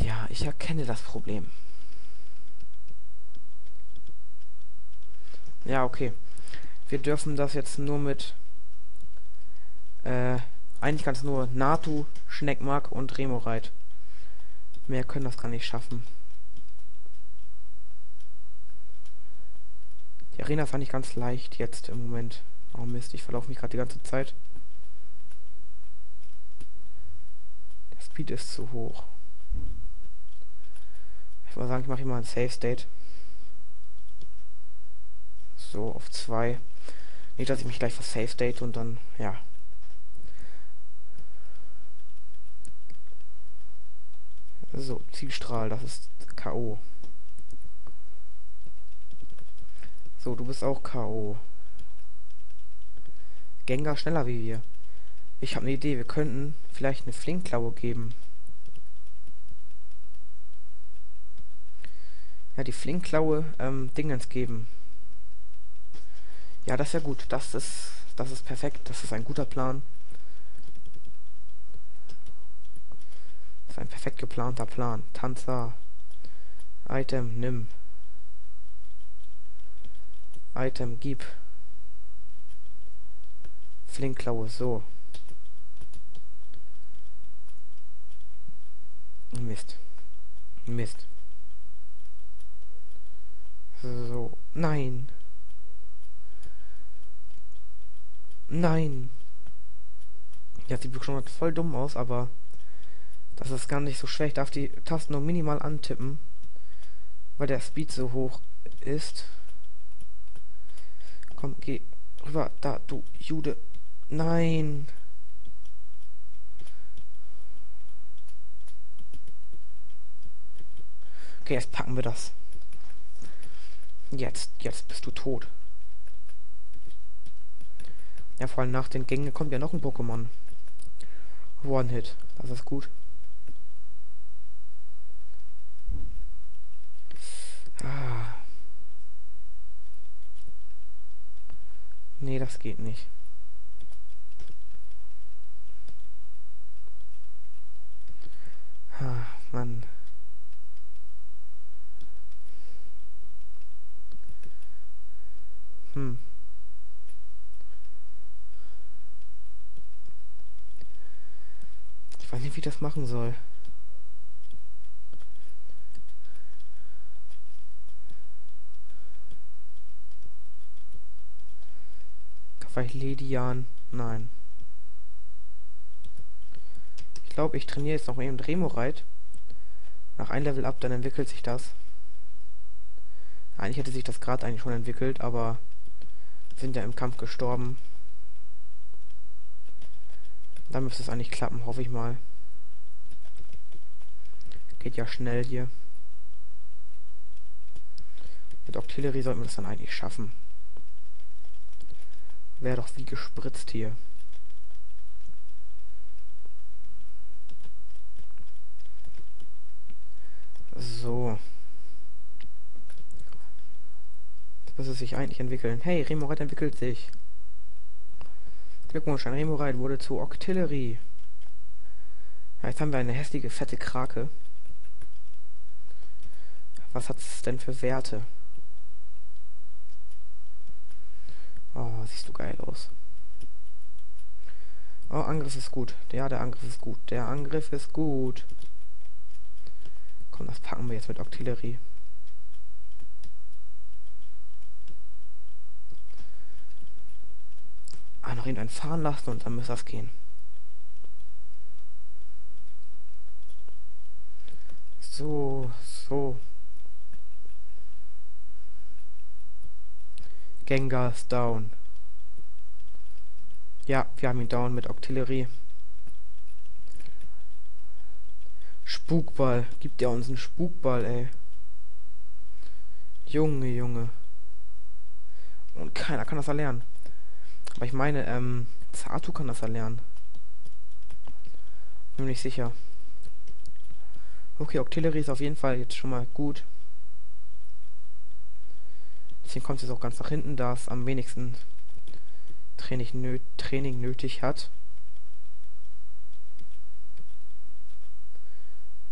ja, ich erkenne das Problem. Ja, okay. Wir dürfen das jetzt nur mit äh, eigentlich es nur Natu, Schneckmark und Remoreit. Mehr können das gar nicht schaffen. Die Arena fand ich ganz leicht jetzt im Moment. Oh Mist, ich verlaufe mich gerade die ganze Zeit. Der Speed ist zu hoch. Würde sagen, ich mache hier mal ein Save State. So, auf 2. Nicht, dass ich mich gleich für Save State und dann, ja. So, Zielstrahl, das ist K.O. So, du bist auch K.O. Gengar schneller wie wir. Ich habe eine Idee, wir könnten vielleicht eine Flinkklaue geben. Ja, die Flinkklaue ähm, Dingens geben. Ja, das ist ja gut. Das ist, das ist perfekt. Das ist ein guter Plan. Das ist ein perfekt geplanter Plan. Tanzer. Item, nimm. Item, gib. Flinkklaue, so. Mist. Mist. So. Nein. Nein. Ja, sieht schon voll dumm aus, aber das ist gar nicht so schwer. Ich darf die Tasten nur minimal antippen, weil der Speed so hoch ist. Komm, geh rüber, da, du Jude. Nein. Okay, jetzt packen wir das. Jetzt, jetzt bist du tot. Ja, vor allem nach den Gängen kommt ja noch ein Pokémon. One-Hit. Das ist gut. Ah. Nee, das geht nicht. Ah, Mann. Hm. Ich weiß nicht, wie ich machen soll. Vielleicht Ledian? Nein. Ich glaube, ich trainiere jetzt noch eben Remoreit. Nach ein Level ab, dann entwickelt sich das. Eigentlich hätte sich das gerade eigentlich schon entwickelt, aber sind ja im Kampf gestorben. Dann müsste es eigentlich klappen, hoffe ich mal. Geht ja schnell hier. Mit Octillery sollten wir das dann eigentlich schaffen. Wäre doch wie gespritzt hier. So. Das muss es sich eigentlich entwickeln. Hey, Remorat entwickelt sich. Glückwunsch, ein Remoraid wurde zu Octillery. Ja, jetzt haben wir eine hässliche, fette Krake. Was hat es denn für Werte? Oh, siehst du geil aus. Oh, Angriff ist gut. Ja, der Angriff ist gut. Der Angriff ist gut. Komm, das packen wir jetzt mit Octillery. Ah, noch irgendeinen fahren lassen und dann muss das gehen. So, so. Gengar ist down. Ja, wir haben ihn down mit Octillery. Spukball. Gibt er uns einen Spukball, ey. Junge, Junge. Und keiner kann das erlernen. Aber ich meine, ähm, Zatu kann das erlernen. Bin mir nicht sicher. Okay, Octillery ist auf jeden Fall jetzt schon mal gut. Deswegen kommt es jetzt auch ganz nach hinten, da es am wenigsten Training, nö Training nötig hat.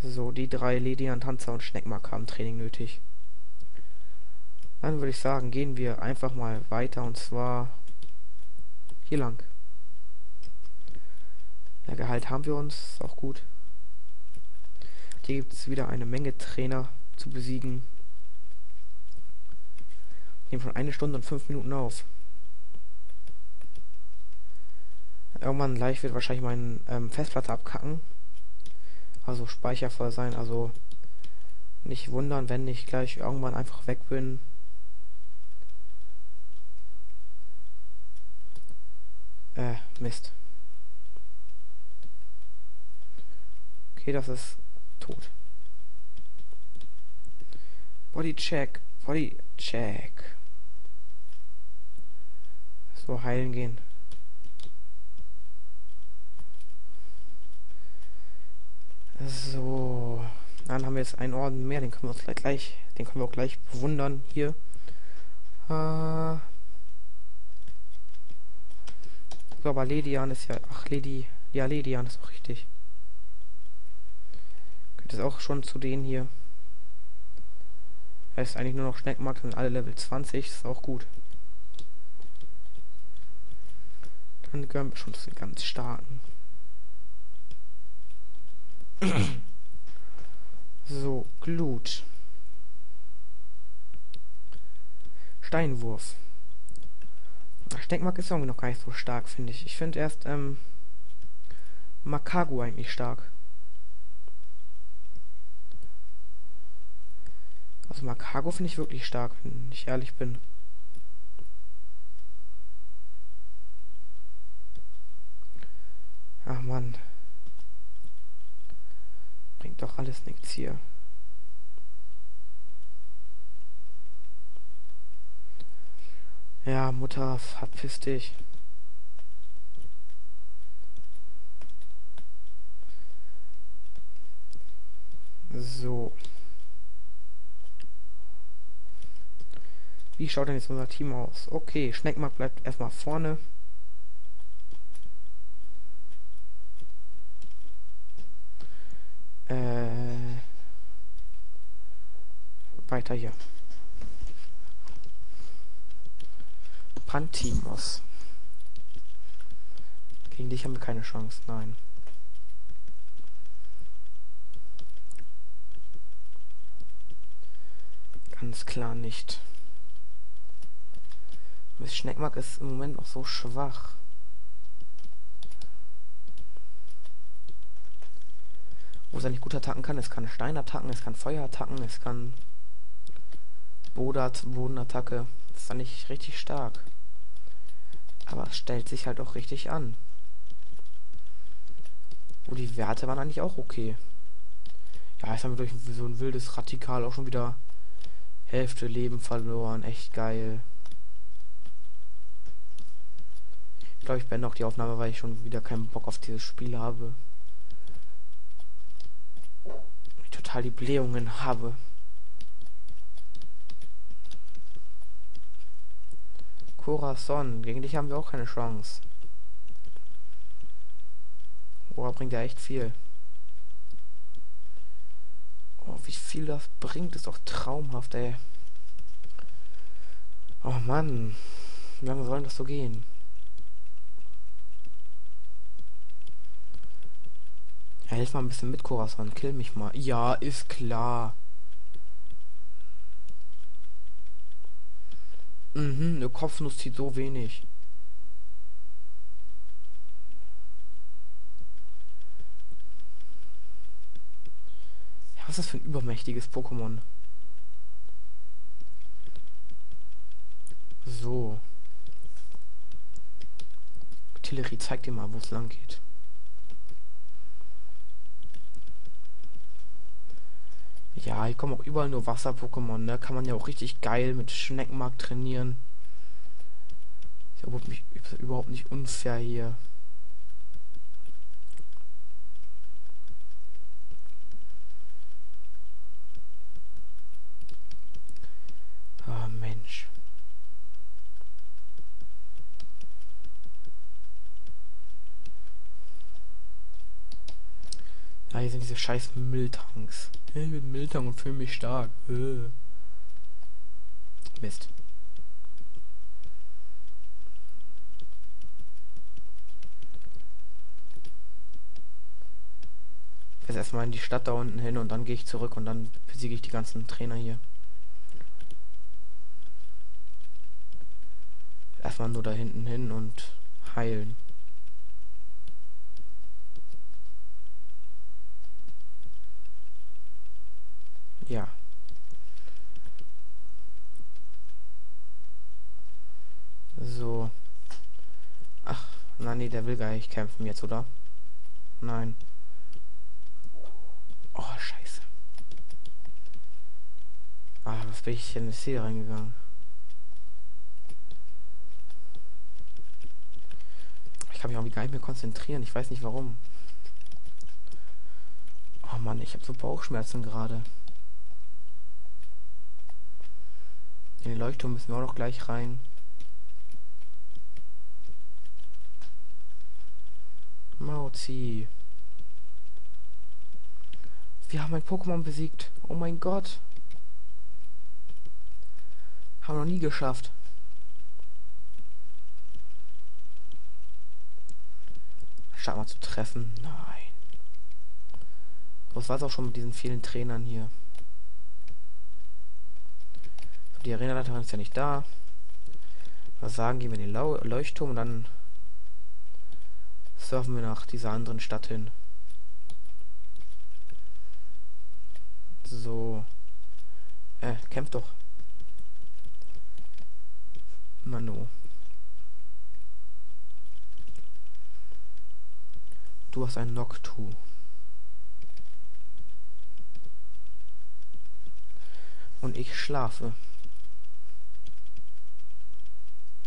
So, die drei Ledian, Tanzer und Schneckmark haben Training nötig. Dann würde ich sagen, gehen wir einfach mal weiter und zwar hier lang. Ja, Gehalt haben wir uns, auch gut. Hier gibt es wieder eine Menge Trainer zu besiegen. Nehmen schon eine Stunde und fünf Minuten auf. Irgendwann gleich wird wahrscheinlich meine ähm, Festplatte abkacken. Also Speicher voll sein. Also nicht wundern, wenn ich gleich irgendwann einfach weg bin. Äh, Mist. Okay, das ist tot. Body check, Body check. So, heilen gehen. So, dann haben wir jetzt einen Orden mehr, den können wir uns gleich, den können wir auch gleich bewundern hier. Äh, so, aber Ledian ist ja, ach Lady, ja Ledian ist auch richtig. Geht es auch schon zu denen hier. Er ist eigentlich nur noch Schneckmarkt und alle Level 20, ist auch gut. Gehören wir schon zu den ganz starken. so, Glut. Steinwurf. Steckmark ist irgendwie noch gar nicht so stark, finde ich. Ich finde erst ähm, Makago eigentlich stark. Also Makago finde ich wirklich stark, wenn ich ehrlich bin. Ach man. Bringt doch alles nichts hier. Ja, Mutter, verpiss dich. So. Wie schaut denn jetzt unser Team aus? Okay, Schneckmark bleibt erstmal vorne. Äh, weiter hier. Pantimos. Gegen dich haben wir keine Chance, nein. Ganz klar nicht. Miss Schneckmark ist im Moment noch so schwach. wo es eigentlich gut attacken kann. Es kann Steinattacken, es kann Feuerattacken, es kann Bodenattacke. Das ist eigentlich richtig stark. Aber es stellt sich halt auch richtig an. Oh, die Werte waren eigentlich auch okay. Ja, jetzt haben wir durch so ein wildes Radikal auch schon wieder Hälfte Leben verloren. Echt geil. Ich glaube, ich beende auch die Aufnahme, weil ich schon wieder keinen Bock auf dieses Spiel habe. total die Blähungen habe. Corazon, gegen dich haben wir auch keine Chance. Oh, bringt ja echt viel. Oh, wie viel das bringt, ist doch traumhaft, ey. Oh Mann. Wie lange soll das so gehen? Ja, hilf mal ein bisschen mit, Corazon. Kill mich mal. Ja, ist klar. Mhm, eine Kopfnuss zieht so wenig. Ja, was ist das für ein übermächtiges Pokémon? So. Tillery, zeig dir mal, wo es lang geht. Ja, hier kommen auch überall nur Wasser-Pokémon, ne? Kann man ja auch richtig geil mit Schneckenmark trainieren. Ist ja überhaupt nicht, überhaupt nicht unfair hier. Oh Mensch. Ja, hier sind diese scheiß Mülltanks. Ich bin Mülltank und fühle mich stark. Äh. Mist. Jetzt erstmal in die Stadt da unten hin und dann gehe ich zurück und dann besiege ich die ganzen Trainer hier. Erstmal nur da hinten hin und heilen. Ja. So. Ach, na nee, der will gar nicht kämpfen jetzt, oder? Nein. Oh, scheiße. Ah, was bin ich in das Ziel reingegangen? Ich kann mich irgendwie gar nicht mehr konzentrieren. Ich weiß nicht warum. Oh Mann, ich habe so Bauchschmerzen gerade. In den Leuchtturm müssen wir auch noch gleich rein. Mauzi. Wir haben ein Pokémon besiegt. Oh mein Gott. Haben wir noch nie geschafft. Statt mal zu treffen. Nein. Das war es auch schon mit diesen vielen Trainern hier. Die Arenaleiterin ist ja nicht da. Was sagen, gehen wir in den Lau Leuchtturm und dann surfen wir nach dieser anderen Stadt hin. So. Äh, kämpf doch. Manu. Du hast ein Noctu. Und ich schlafe.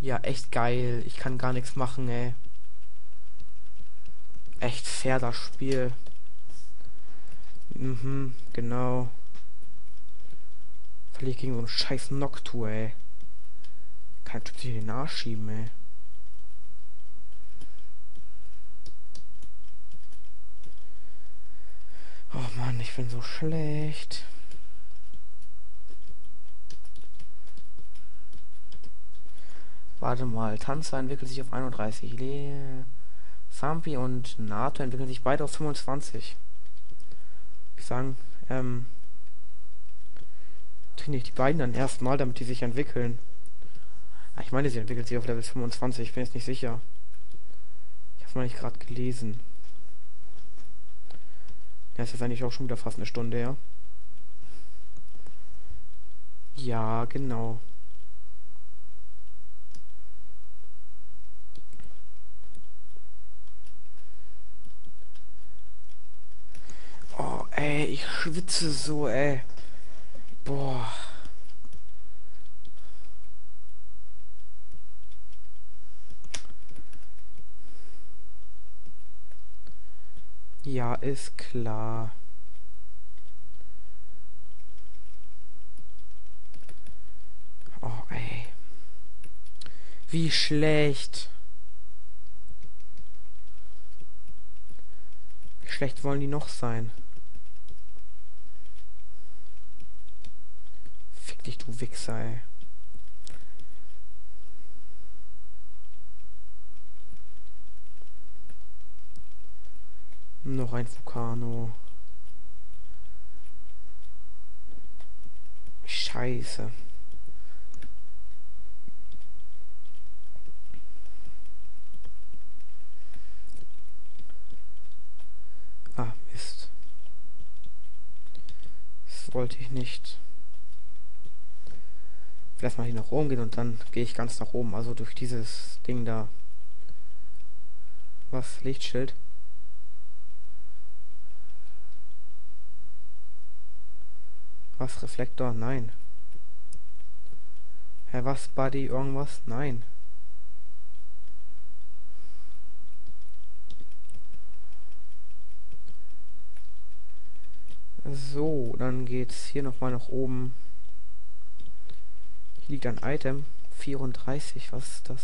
Ja, echt geil. Ich kann gar nichts machen, ey. Echt fair das Spiel. Mhm, genau. Verliere gegen so einen scheiß Noctu, ey. Kann Typ sich den Arsch schieben, ey. Oh Mann, ich bin so schlecht. Warte mal, Tanzer entwickelt sich auf 31. Le Fampi und Nato entwickeln sich beide auf 25. Ich sagen, ähm, trainiere ich die beiden dann erstmal, damit die sich entwickeln. Ah, ich meine, sie entwickelt sich auf Level 25, ich bin jetzt nicht sicher. Ich habe mal nicht gerade gelesen. Ja, ist jetzt eigentlich auch schon wieder fast eine Stunde her. Ja, genau. Ey, ich schwitze so, ey. Boah. Ja, ist klar. Oh, ey. Wie schlecht. Wie schlecht wollen die noch sein? Dich, du Wichser, ey. Noch ein Vulcano. Scheiße. Ah, Mist. Das wollte ich nicht lass mal hier nach oben gehen und dann gehe ich ganz nach oben, also durch dieses Ding da. Was? Lichtschild? Was? Reflektor? Nein. Hä, was? Buddy? Irgendwas? Nein. So, dann geht's hier nochmal nach oben liegt ein Item. 34, was ist das?